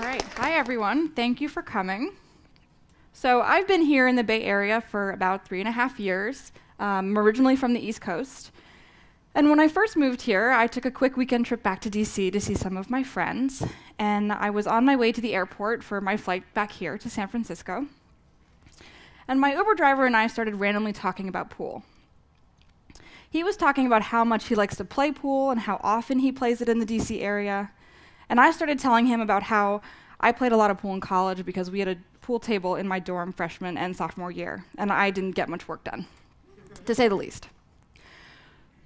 All right. Hi, everyone. Thank you for coming. So, I've been here in the Bay Area for about three and a half years. Um, originally from the East Coast. And when I first moved here, I took a quick weekend trip back to DC to see some of my friends. And I was on my way to the airport for my flight back here to San Francisco. And my Uber driver and I started randomly talking about pool. He was talking about how much he likes to play pool and how often he plays it in the DC area. And I started telling him about how I played a lot of pool in college because we had a pool table in my dorm freshman and sophomore year, and I didn't get much work done, to say the least.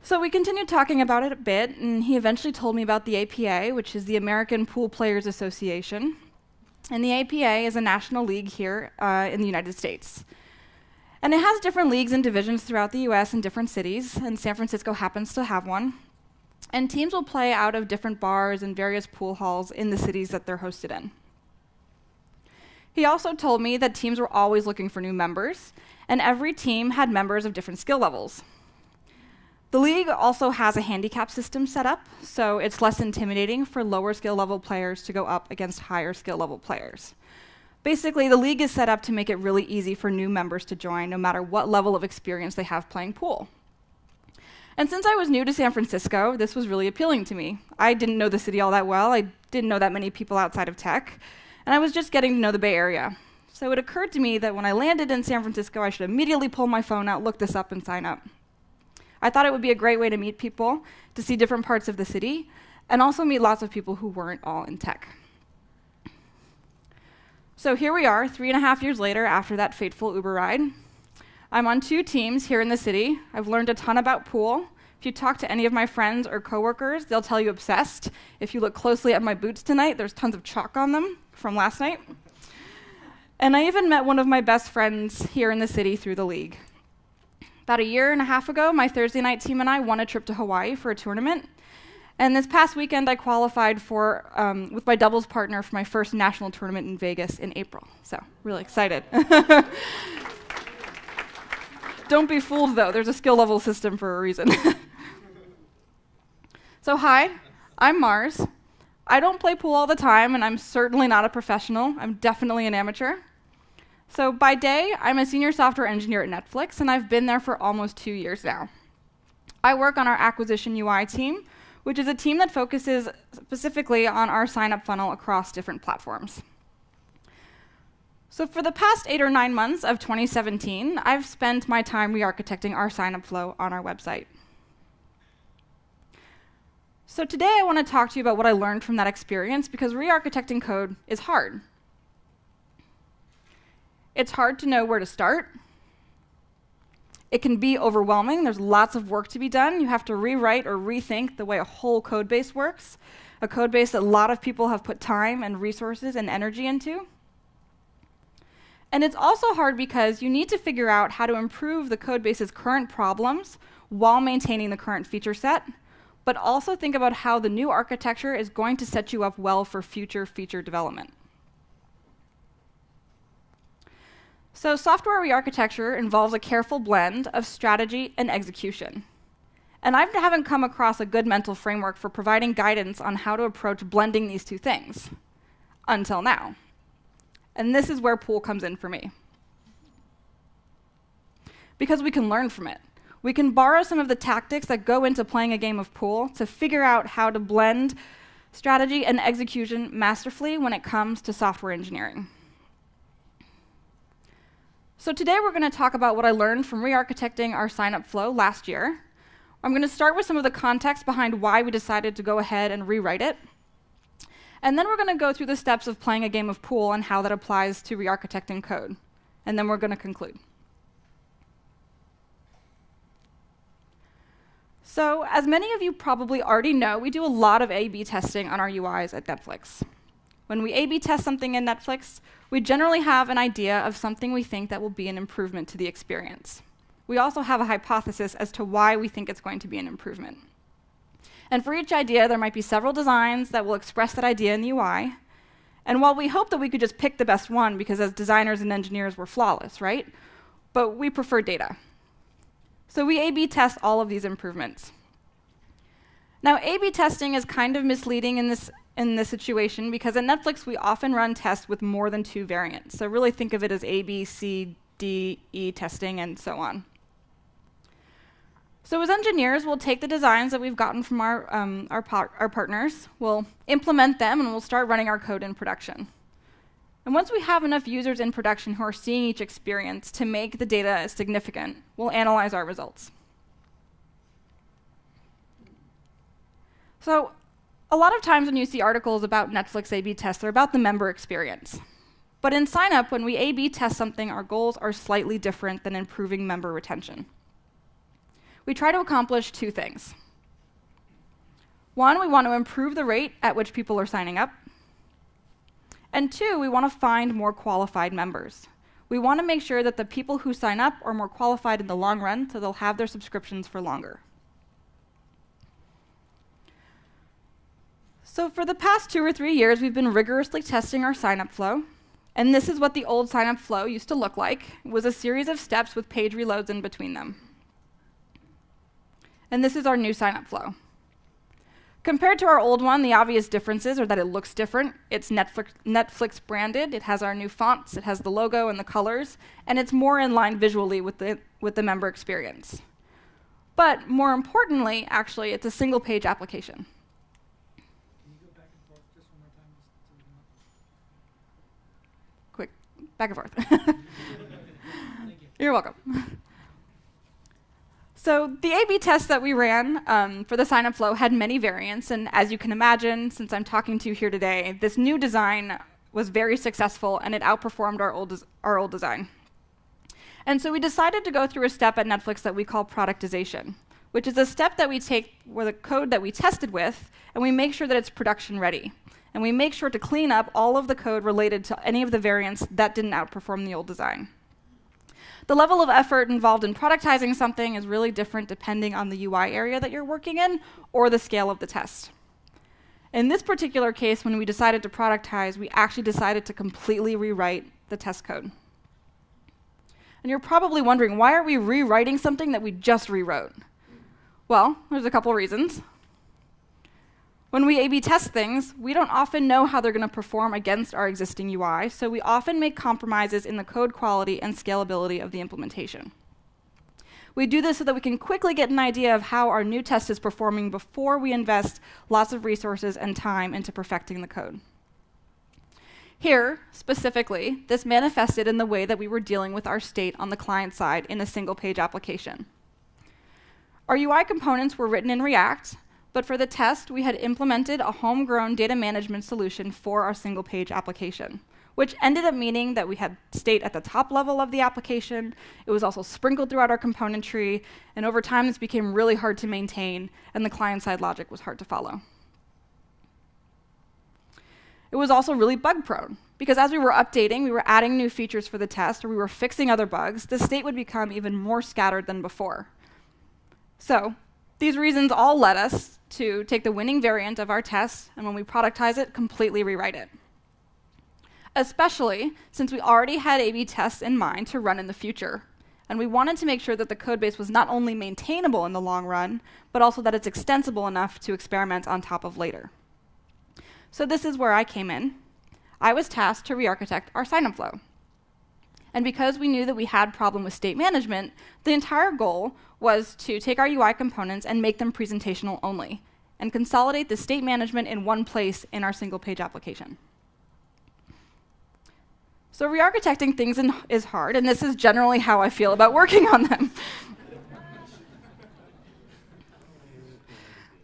So we continued talking about it a bit, and he eventually told me about the APA, which is the American Pool Players Association. And the APA is a national league here uh, in the United States. And it has different leagues and divisions throughout the US in different cities, and San Francisco happens to have one and teams will play out of different bars and various pool halls in the cities that they're hosted in. He also told me that teams were always looking for new members, and every team had members of different skill levels. The league also has a handicap system set up, so it's less intimidating for lower skill level players to go up against higher skill level players. Basically, the league is set up to make it really easy for new members to join, no matter what level of experience they have playing pool. And since I was new to San Francisco, this was really appealing to me. I didn't know the city all that well, I didn't know that many people outside of tech, and I was just getting to know the Bay Area. So it occurred to me that when I landed in San Francisco, I should immediately pull my phone out, look this up, and sign up. I thought it would be a great way to meet people, to see different parts of the city, and also meet lots of people who weren't all in tech. So here we are, three and a half years later after that fateful Uber ride. I'm on two teams here in the city. I've learned a ton about pool. If you talk to any of my friends or coworkers, they'll tell you obsessed. If you look closely at my boots tonight, there's tons of chalk on them from last night. And I even met one of my best friends here in the city through the league. About a year and a half ago, my Thursday night team and I won a trip to Hawaii for a tournament. And this past weekend, I qualified for, um, with my doubles partner for my first national tournament in Vegas in April. So, really excited. Don't be fooled, though. There's a skill level system for a reason. so, hi, I'm Mars. I don't play pool all the time, and I'm certainly not a professional. I'm definitely an amateur. So, by day, I'm a senior software engineer at Netflix, and I've been there for almost two years now. I work on our acquisition UI team, which is a team that focuses specifically on our sign up funnel across different platforms. So for the past eight or nine months of 2017, I've spent my time re-architecting our sign-up flow on our website. So today I want to talk to you about what I learned from that experience because re-architecting code is hard. It's hard to know where to start. It can be overwhelming. There's lots of work to be done. You have to rewrite or rethink the way a whole code base works, a code base that a lot of people have put time and resources and energy into. And it's also hard because you need to figure out how to improve the codebase's current problems while maintaining the current feature set, but also think about how the new architecture is going to set you up well for future feature development. So software re-architecture involves a careful blend of strategy and execution. And I haven't come across a good mental framework for providing guidance on how to approach blending these two things until now. And this is where pool comes in for me. Because we can learn from it. We can borrow some of the tactics that go into playing a game of pool to figure out how to blend strategy and execution masterfully when it comes to software engineering. So today we're going to talk about what I learned from re-architecting our sign-up flow last year. I'm going to start with some of the context behind why we decided to go ahead and rewrite it. And then we're going to go through the steps of playing a game of pool and how that applies to re-architecting code. And then we're going to conclude. So, as many of you probably already know, we do a lot of A-B testing on our UIs at Netflix. When we A-B test something in Netflix, we generally have an idea of something we think that will be an improvement to the experience. We also have a hypothesis as to why we think it's going to be an improvement. And for each idea, there might be several designs that will express that idea in the UI. And while we hope that we could just pick the best one, because as designers and engineers, we're flawless, right? But we prefer data. So we A-B test all of these improvements. Now, A-B testing is kind of misleading in this in this situation because at Netflix we often run tests with more than two variants. So really think of it as A, B, C, D, E testing and so on. So as engineers, we'll take the designs that we've gotten from our, um, our, par our partners, we'll implement them, and we'll start running our code in production. And once we have enough users in production who are seeing each experience to make the data significant, we'll analyze our results. So a lot of times when you see articles about Netflix A-B tests, they're about the member experience. But in sign-up, when we A-B test something, our goals are slightly different than improving member retention we try to accomplish two things. One, we want to improve the rate at which people are signing up. And two, we want to find more qualified members. We want to make sure that the people who sign up are more qualified in the long run so they'll have their subscriptions for longer. So for the past two or three years, we've been rigorously testing our sign-up flow. And this is what the old sign-up flow used to look like. Was a series of steps with page reloads in between them and this is our new sign-up flow. Compared to our old one, the obvious differences are that it looks different. It's Netflix, Netflix, branded, it has our new fonts, it has the logo and the colors, and it's more in line visually with the, with the member experience. But more importantly, actually, it's a single page application. Can you go back and forth just one more time? Quick, back and forth. You're welcome. So the A-B test that we ran um, for the sign-up flow had many variants, and as you can imagine, since I'm talking to you here today, this new design was very successful and it outperformed our old, our old design. And so we decided to go through a step at Netflix that we call productization, which is a step that we take with the code that we tested with, and we make sure that it's production ready. And we make sure to clean up all of the code related to any of the variants that didn't outperform the old design. The level of effort involved in productizing something is really different depending on the UI area that you're working in or the scale of the test. In this particular case, when we decided to productize, we actually decided to completely rewrite the test code. And you're probably wondering, why are we rewriting something that we just rewrote? Well, there's a couple reasons. When we A-B test things, we don't often know how they're going to perform against our existing UI, so we often make compromises in the code quality and scalability of the implementation. We do this so that we can quickly get an idea of how our new test is performing before we invest lots of resources and time into perfecting the code. Here, specifically, this manifested in the way that we were dealing with our state on the client side in a single page application. Our UI components were written in React, but for the test, we had implemented a homegrown data management solution for our single page application, which ended up meaning that we had state at the top level of the application. It was also sprinkled throughout our component tree, and over time, this became really hard to maintain, and the client side logic was hard to follow. It was also really bug prone, because as we were updating, we were adding new features for the test, or we were fixing other bugs, the state would become even more scattered than before. So, these reasons all led us to take the winning variant of our test and when we productize it, completely rewrite it. Especially since we already had A-B tests in mind to run in the future. And we wanted to make sure that the codebase was not only maintainable in the long run, but also that it's extensible enough to experiment on top of later. So this is where I came in. I was tasked to re-architect our sign-up flow. And because we knew that we had problem with state management, the entire goal was to take our UI components and make them presentational only, and consolidate the state management in one place in our single page application. So re-architecting things is hard, and this is generally how I feel about working on them.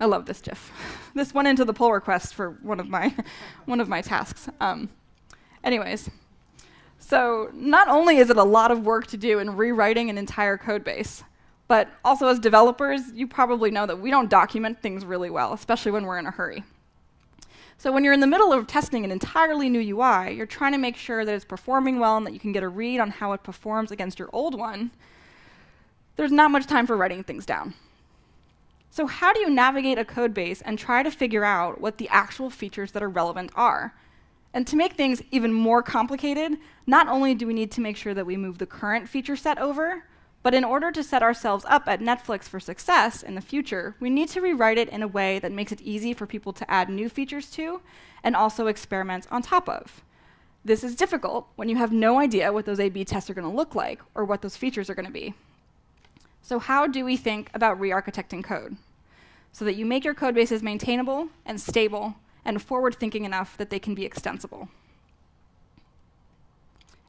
I love this GIF. This went into the pull request for one of my, one of my tasks. Um, anyways, so not only is it a lot of work to do in rewriting an entire code base, but also as developers, you probably know that we don't document things really well, especially when we're in a hurry. So when you're in the middle of testing an entirely new UI, you're trying to make sure that it's performing well and that you can get a read on how it performs against your old one. There's not much time for writing things down. So how do you navigate a code base and try to figure out what the actual features that are relevant are? And to make things even more complicated, not only do we need to make sure that we move the current feature set over, But in order to set ourselves up at Netflix for success in the future, we need to rewrite it in a way that makes it easy for people to add new features to and also experiment on top of. This is difficult when you have no idea what those A B tests are going to look like or what those features are going to be. So, how do we think about re architecting code? So that you make your code bases maintainable and stable and forward thinking enough that they can be extensible.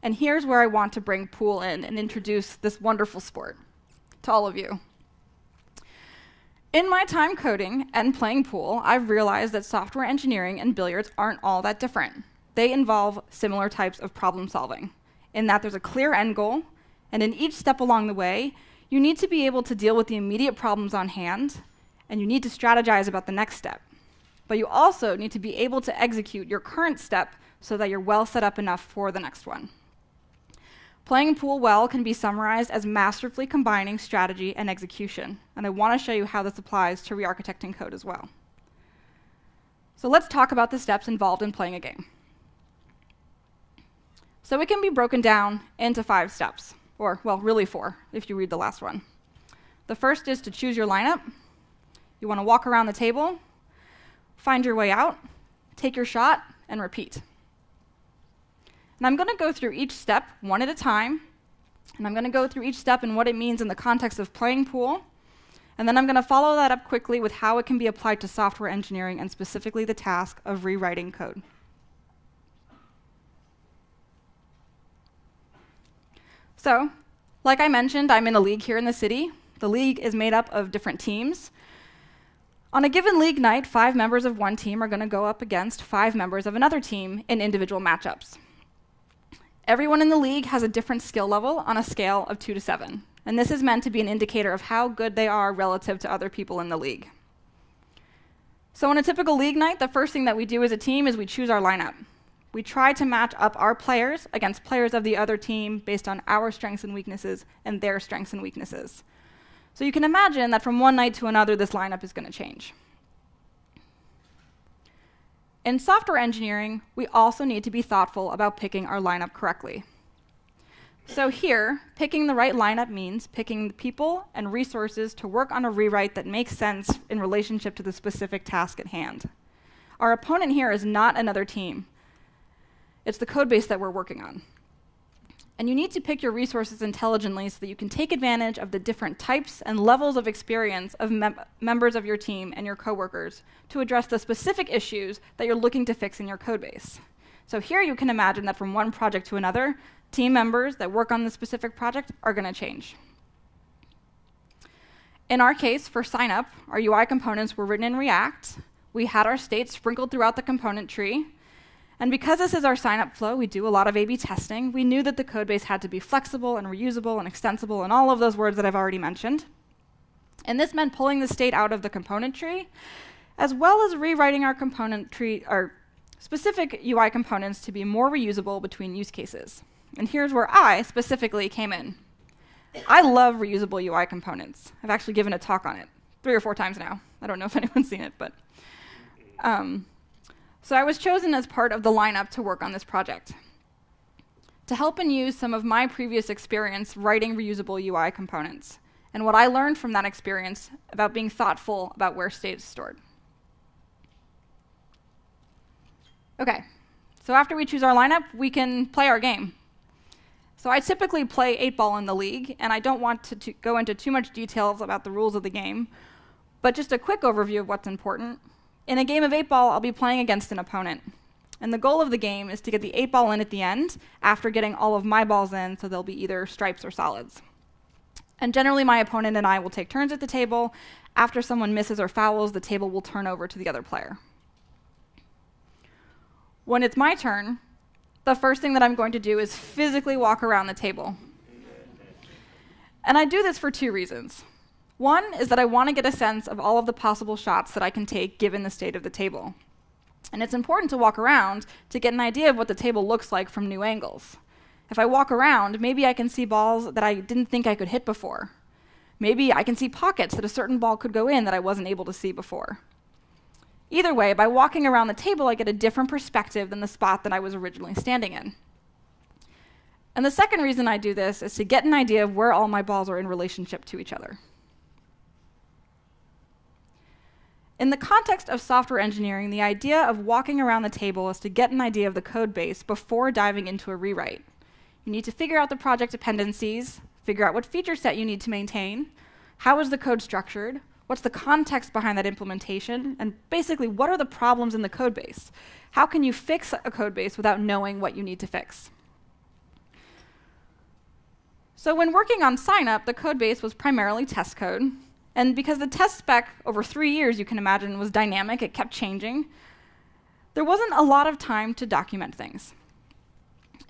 And here's where I want to bring pool in and introduce this wonderful sport to all of you. In my time coding and playing pool, I've realized that software engineering and billiards aren't all that different. They involve similar types of problem solving, in that there's a clear end goal, and in each step along the way, you need to be able to deal with the immediate problems on hand, and you need to strategize about the next step. But you also need to be able to execute your current step so that you're well set up enough for the next one. Playing pool well can be summarized as masterfully combining strategy and execution, and I want to show you how this applies to re-architecting code as well. So let's talk about the steps involved in playing a game. So it can be broken down into five steps, or, well, really four, if you read the last one. The first is to choose your lineup. You want to walk around the table, find your way out, take your shot, and repeat. And I'm going to go through each step one at a time. And I'm going to go through each step and what it means in the context of playing pool. And then I'm going to follow that up quickly with how it can be applied to software engineering and specifically the task of rewriting code. So, like I mentioned, I'm in a league here in the city. The league is made up of different teams. On a given league night, five members of one team are going to go up against five members of another team in individual matchups. Everyone in the league has a different skill level on a scale of 2 to 7, and this is meant to be an indicator of how good they are relative to other people in the league. So, on a typical league night, the first thing that we do as a team is we choose our lineup. We try to match up our players against players of the other team based on our strengths and weaknesses and their strengths and weaknesses. So, you can imagine that from one night to another, this lineup is going to change. In software engineering, we also need to be thoughtful about picking our lineup correctly. So here, picking the right lineup means picking the people and resources to work on a rewrite that makes sense in relationship to the specific task at hand. Our opponent here is not another team. It's the code base that we're working on. And you need to pick your resources intelligently so that you can take advantage of the different types and levels of experience of mem members of your team and your coworkers to address the specific issues that you're looking to fix in your code base. So here you can imagine that from one project to another, team members that work on the specific project are going to change. In our case, for signup, our UI components were written in React. We had our state sprinkled throughout the component tree, and because this is our sign-up flow, we do a lot of A-B testing. We knew that the code base had to be flexible and reusable and extensible and all of those words that I've already mentioned. And this meant pulling the state out of the component tree, as well as rewriting our component tree, our specific UI components to be more reusable between use cases. And here's where I specifically came in. I love reusable UI components. I've actually given a talk on it three or four times now. I don't know if anyone's seen it, but um, so I was chosen as part of the lineup to work on this project. To help and use some of my previous experience writing reusable UI components, and what I learned from that experience about being thoughtful about where state is stored. Okay, so after we choose our lineup, we can play our game. So I typically play 8 ball in the league, and I don't want to, to go into too much details about the rules of the game, but just a quick overview of what's important. In a game of 8 ball, I'll be playing against an opponent. And the goal of the game is to get the 8 ball in at the end after getting all of my balls in, so they'll be either stripes or solids. And generally, my opponent and I will take turns at the table. After someone misses or fouls, the table will turn over to the other player. When it's my turn, the first thing that I'm going to do is physically walk around the table. And I do this for two reasons. One is that I want to get a sense of all of the possible shots that I can take given the state of the table. And it's important to walk around to get an idea of what the table looks like from new angles. If I walk around, maybe I can see balls that I didn't think I could hit before. Maybe I can see pockets that a certain ball could go in that I wasn't able to see before. Either way, by walking around the table, I get a different perspective than the spot that I was originally standing in. And the second reason I do this is to get an idea of where all my balls are in relationship to each other. In the context of software engineering, the idea of walking around the table is to get an idea of the code base before diving into a rewrite. You need to figure out the project dependencies, figure out what feature set you need to maintain, how is the code structured, what's the context behind that implementation, and basically what are the problems in the code base. How can you fix a code base without knowing what you need to fix? So when working on signup, the code base was primarily test code, and because the test spec over three years, you can imagine, was dynamic, it kept changing, there wasn't a lot of time to document things.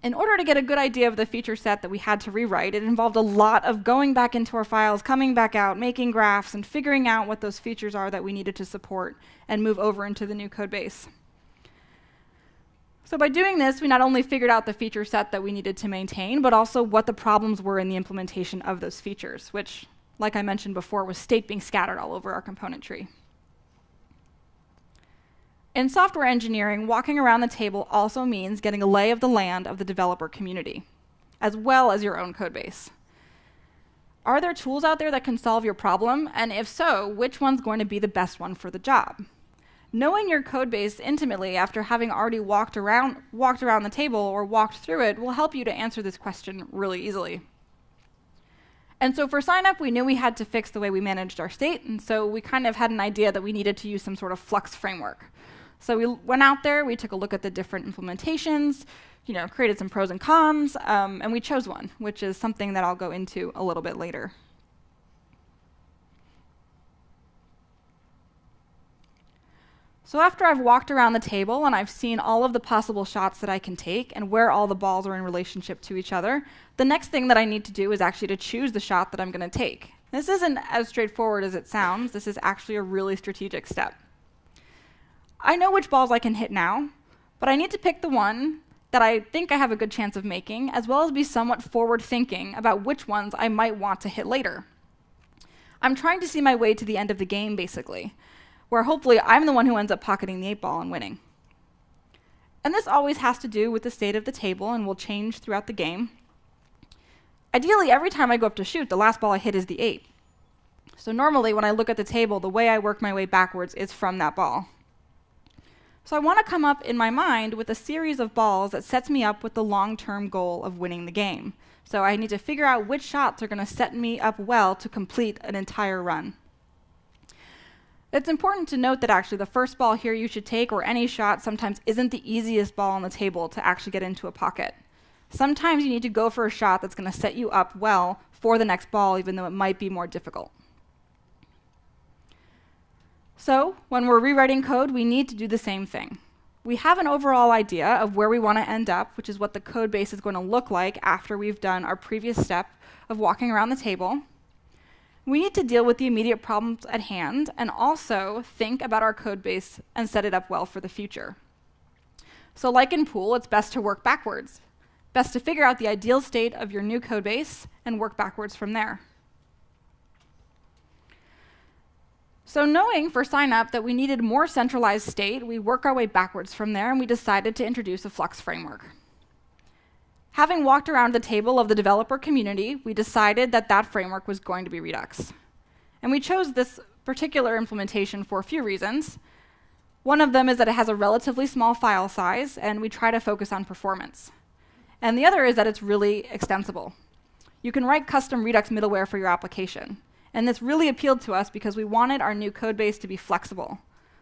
In order to get a good idea of the feature set that we had to rewrite, it involved a lot of going back into our files, coming back out, making graphs, and figuring out what those features are that we needed to support and move over into the new code base. So by doing this, we not only figured out the feature set that we needed to maintain, but also what the problems were in the implementation of those features, which like I mentioned before, was state being scattered all over our component tree. In software engineering, walking around the table also means getting a lay of the land of the developer community, as well as your own codebase. Are there tools out there that can solve your problem? And if so, which one's going to be the best one for the job? Knowing your codebase intimately after having already walked around, walked around the table or walked through it will help you to answer this question really easily. And so for signup, we knew we had to fix the way we managed our state, and so we kind of had an idea that we needed to use some sort of flux framework. So we went out there, we took a look at the different implementations, you know, created some pros and cons, um, and we chose one, which is something that I'll go into a little bit later. So after I've walked around the table and I've seen all of the possible shots that I can take and where all the balls are in relationship to each other, the next thing that I need to do is actually to choose the shot that I'm going to take. This isn't as straightforward as it sounds. This is actually a really strategic step. I know which balls I can hit now, but I need to pick the one that I think I have a good chance of making, as well as be somewhat forward thinking about which ones I might want to hit later. I'm trying to see my way to the end of the game, basically where hopefully I'm the one who ends up pocketing the eight ball and winning. And this always has to do with the state of the table and will change throughout the game. Ideally, every time I go up to shoot, the last ball I hit is the eight. So normally, when I look at the table, the way I work my way backwards is from that ball. So I want to come up in my mind with a series of balls that sets me up with the long term goal of winning the game. So I need to figure out which shots are going to set me up well to complete an entire run. It's important to note that actually the first ball here you should take, or any shot, sometimes isn't the easiest ball on the table to actually get into a pocket. Sometimes you need to go for a shot that's going to set you up well for the next ball, even though it might be more difficult. So, when we're rewriting code, we need to do the same thing. We have an overall idea of where we want to end up, which is what the code base is going to look like after we've done our previous step of walking around the table. We need to deal with the immediate problems at hand and also think about our code base and set it up well for the future. So, like in Pool, it's best to work backwards. Best to figure out the ideal state of your new code base and work backwards from there. So, knowing for signup that we needed more centralized state, we work our way backwards from there and we decided to introduce a Flux framework. Having walked around the table of the developer community, we decided that that framework was going to be Redux. And we chose this particular implementation for a few reasons. One of them is that it has a relatively small file size, and we try to focus on performance. And the other is that it's really extensible. You can write custom Redux middleware for your application. And this really appealed to us because we wanted our new code base to be flexible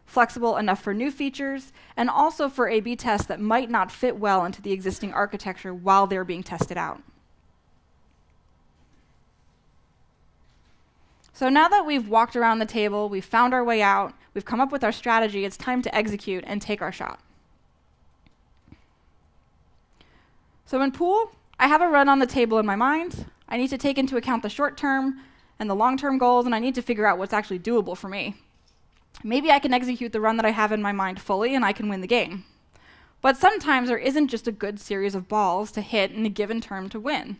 flexible enough for new features, and also for A B tests that might not fit well into the existing architecture while they're being tested out. So now that we've walked around the table, we've found our way out, we've come up with our strategy, it's time to execute and take our shot. So in Pool, I have a run on the table in my mind. I need to take into account the short term and the long term goals, and I need to figure out what's actually doable for me. Maybe I can execute the run that I have in my mind fully and I can win the game. But sometimes there isn't just a good series of balls to hit in a given turn to win.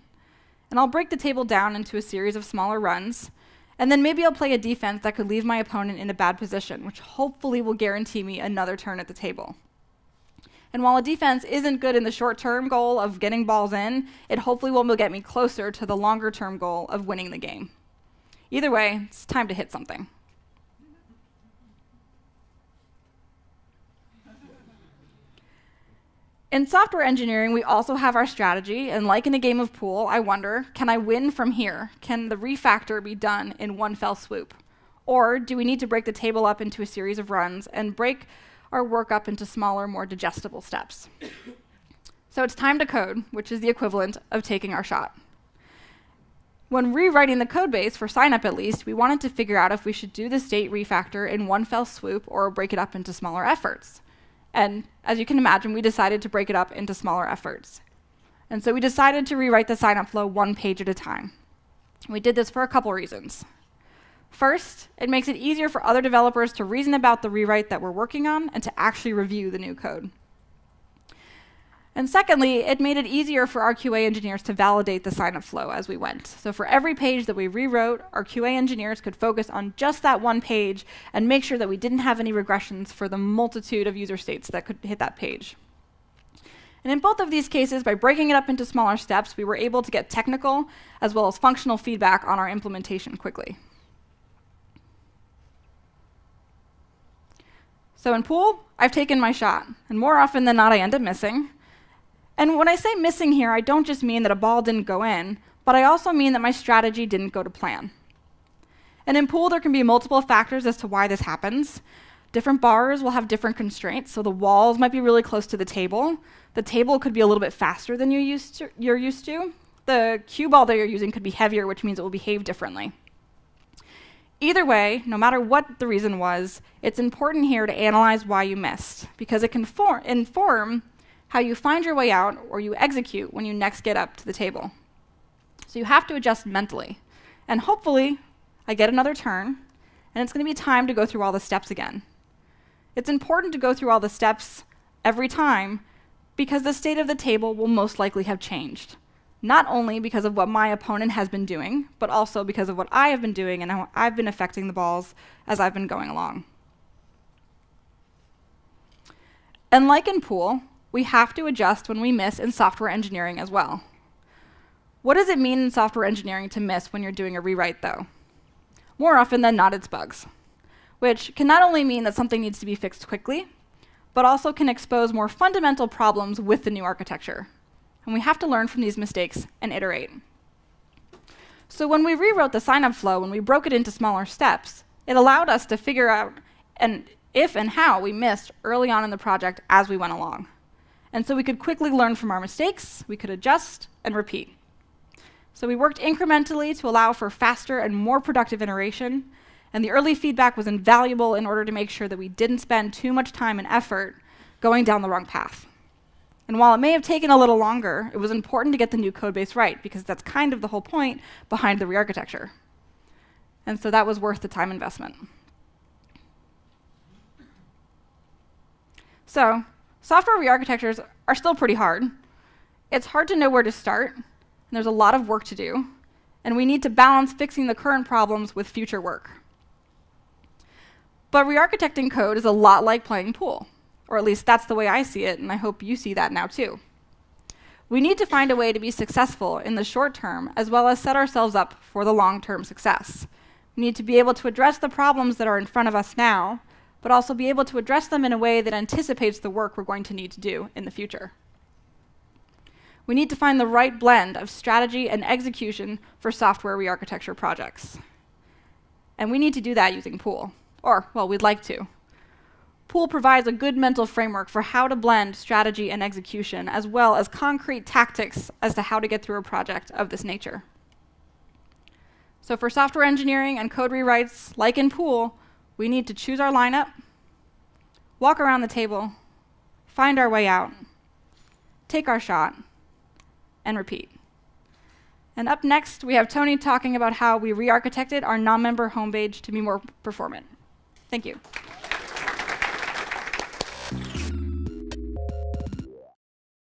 And I'll break the table down into a series of smaller runs, and then maybe I'll play a defense that could leave my opponent in a bad position, which hopefully will guarantee me another turn at the table. And while a defense isn't good in the short term goal of getting balls in, it hopefully will get me closer to the longer term goal of winning the game. Either way, it's time to hit something. In software engineering, we also have our strategy, and like in a game of pool, I wonder can I win from here? Can the refactor be done in one fell swoop? Or do we need to break the table up into a series of runs and break our work up into smaller, more digestible steps? so it's time to code, which is the equivalent of taking our shot. When rewriting the code base, for signup at least, we wanted to figure out if we should do the state refactor in one fell swoop or break it up into smaller efforts. And as you can imagine, we decided to break it up into smaller efforts. And so we decided to rewrite the sign-up flow one page at a time. We did this for a couple reasons. First, it makes it easier for other developers to reason about the rewrite that we're working on and to actually review the new code. And secondly, it made it easier for our QA engineers to validate the sign-up flow as we went. So for every page that we rewrote, our QA engineers could focus on just that one page and make sure that we didn't have any regressions for the multitude of user states that could hit that page. And in both of these cases, by breaking it up into smaller steps, we were able to get technical as well as functional feedback on our implementation quickly. So in pool, I've taken my shot, and more often than not, I end up missing. And when I say missing here, I don't just mean that a ball didn't go in, but I also mean that my strategy didn't go to plan. And in pool, there can be multiple factors as to why this happens. Different bars will have different constraints, so the walls might be really close to the table. The table could be a little bit faster than you used to, you're used to. The cue ball that you're using could be heavier, which means it will behave differently. Either way, no matter what the reason was, it's important here to analyze why you missed, because it can for- inform how you find your way out or you execute when you next get up to the table. So you have to adjust mentally. And hopefully, I get another turn, and it's going to be time to go through all the steps again. It's important to go through all the steps every time because the state of the table will most likely have changed. Not only because of what my opponent has been doing, but also because of what I have been doing and how I've been affecting the balls as I've been going along. And like in pool, we have to adjust when we miss in software engineering as well. What does it mean in software engineering to miss when you're doing a rewrite, though? More often than not, it's bugs, which can not only mean that something needs to be fixed quickly, but also can expose more fundamental problems with the new architecture. And we have to learn from these mistakes and iterate. So when we rewrote the sign-up flow, when we broke it into smaller steps, it allowed us to figure out and if and how we missed early on in the project as we went along. And so we could quickly learn from our mistakes, we could adjust and repeat. So we worked incrementally to allow for faster and more productive iteration, and the early feedback was invaluable in order to make sure that we didn't spend too much time and effort going down the wrong path. And while it may have taken a little longer, it was important to get the new code base right because that's kind of the whole point behind the rearchitecture. And so that was worth the time investment. So Software rearchitectures are still pretty hard. It's hard to know where to start, and there's a lot of work to do, and we need to balance fixing the current problems with future work. But rearchitecting code is a lot like playing pool, or at least that's the way I see it, and I hope you see that now too. We need to find a way to be successful in the short term as well as set ourselves up for the long term success. We need to be able to address the problems that are in front of us now but also be able to address them in a way that anticipates the work we're going to need to do in the future. We need to find the right blend of strategy and execution for software rearchitecture projects. And we need to do that using Pool. Or, well, we'd like to. Pool provides a good mental framework for how to blend strategy and execution, as well as concrete tactics as to how to get through a project of this nature. So, for software engineering and code rewrites, like in Pool, we need to choose our lineup, walk around the table, find our way out, take our shot, and repeat. And up next, we have Tony talking about how we re architected our non member homepage to be more performant. Thank you.